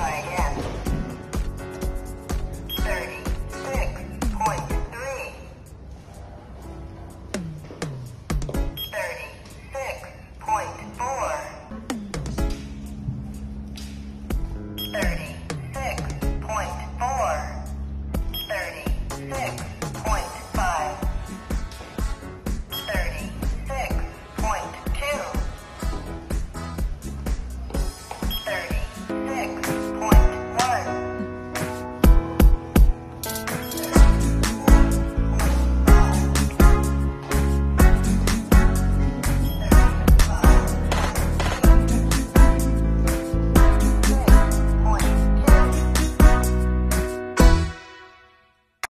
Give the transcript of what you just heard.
trying.